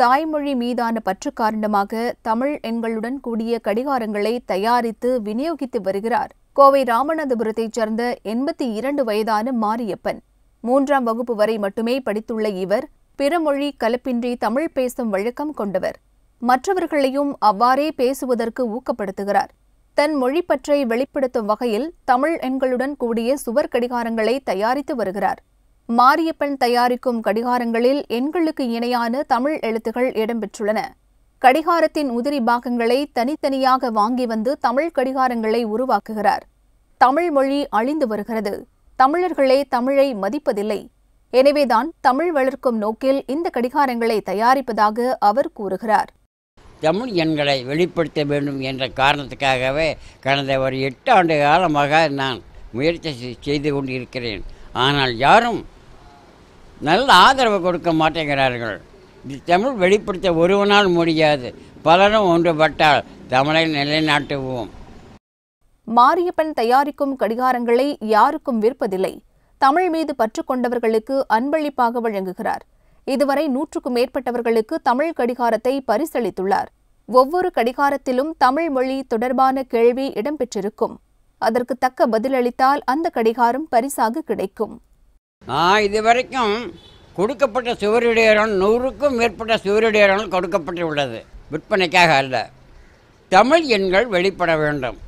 தாய்மொழி மீதான பற்று காரணமாக தமிழ் எண்களுடன் கூடிய கடிகாரங்களை தயாரித்து விநியோகித்து வருகிறார். கோவை ராமநாதபுரத்தைச் சேர்ந்த எண்பத்தி இரண்டு வயதான மாரியப்பன். மூன்றாம் வகுப்பு வரை மட்டுமே படித்துள்ள இவர் பிறமொழி கலப்பின்றி தமிழ் பேசும் வழக்கம் கொண்டவர். மற்றவர்களையும் அவ்வாறே பேசுவதற்கு ஊக்கப்படுத்துகிறார். தன் மொழிப்பற்றை வெளிப்படுத்தும் வகையில் தமிழ் எண்களுடன் கூடிய சுவர் கடிகாரங்களை தயாரித்து வருகிறார். மாரியப்பன் தயாரிக்கும் கடிகாரங்களில் எண்களுக்கு இணையான தமிழ் எழுத்துகள் இடம்பெற்றுள்ளன. கடிகாரத்தின் உதிரி பாகங்களை தனித்தனியாக வாங்கி வந்து தமிழ் கடிகாரங்களை உருவாக்குகிறார். தமிழ் மொழி அழிந்து வருகிறது. தமிழர்களே தமிழை மதிப்பதில்லை. எனவேதான் தமிழ் வளர்க்கும் நோக்கில் இந்த கடிகாரங்களை தயாரிப்பதாக அவர் கூறுகிறார். தமிழ் எண்களை வெளிப்படுத்த வேண்டும் என்ற காரணத்துக்காகவே கடந்த ஒரு எட்டு ஆண்டு காலமாக நான் முயற்சி செய்து கொண்டிருக்கிறேன். ஆனால் யாரும் நல்ல ஆதரவு கொடுக்க மாட்டேங்கிறார்கள். தமிழ் வெளிப்படுத்த ஒருவனால் முடியாது. பலரும் ஒன்றுபட்டால் தமிழை நிலைநாட்டுவோம். மாரியப்பன் தயாரிக்கும் கடிகாரங்களை யாருக்கும் விற்பதில்லை. தமிழ் மீது பற்று கொண்டவர்களுக்கு அன்பளிப்பாக வழங்குகிறார். இதுவரை நூற்றுக்கும் மேற்பட்டவர்களுக்கு தமிழ் கடிகாரத்தை பரிசளித்துள்ளார். ஒவ்வொரு கடிகாரத்திலும் தமிழ் மொழி தொடர்பான கேள்வி இடம்பெற்றிருக்கும். அதற்கு தக்க பதிலளித்தால் அந்த கடிகாரம் பரிசாக கிடைக்கும். நான் இதுவரைக்கும் கொடுக்கப்பட்ட சுவரிடையரம் நூறுக்கும் மேற்பட்ட சுவரிடையரங்கள் கொடுக்கப்பட்டுள்ளது. விற்பனைக்காக அல்ல. தமிழ் எண்கள் வெளிப்பட வேண்டும்.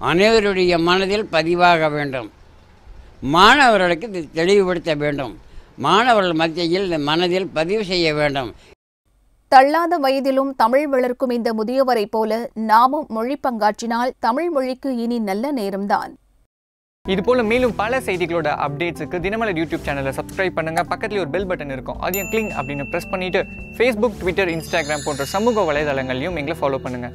அனைவருடைய மனதில் பதிவாக வேண்டும். மாணவர்களுக்கு இது தெளிவுபடுத்த வேண்டும். மாணவர்கள் மத்தியில் இந்த மனதில் பதிவு செய்ய வேண்டும். தள்ளாத வயதிலும் தமிழ் வளர்க்கும் இந்த முதியவரைப் போல நாமும் மொழி பங்காற்றினால் தமிழ் மொழிக்கு இனி நல்ல நேரம்தான். இது போல மேலும் பல செய்திகளோட அப்டேட்ஸுக்கு தினமலர் யூடியூப் சேனலை சப்ஸ்கிரைப் பண்ணுங்க. பக்கத்துல ஒரு பெல் பட்டன் இருக்கும். அதையும் கிளிங் அப்படின்னு பிரஸ் பண்ணிட்டு ஃபேஸ்புக் ட்விட்டர் இன்ஸ்டாகிராம் போன்ற சமூக வலைதளங்களையும் எங்களை ஃபாலோ பண்ணுங்க.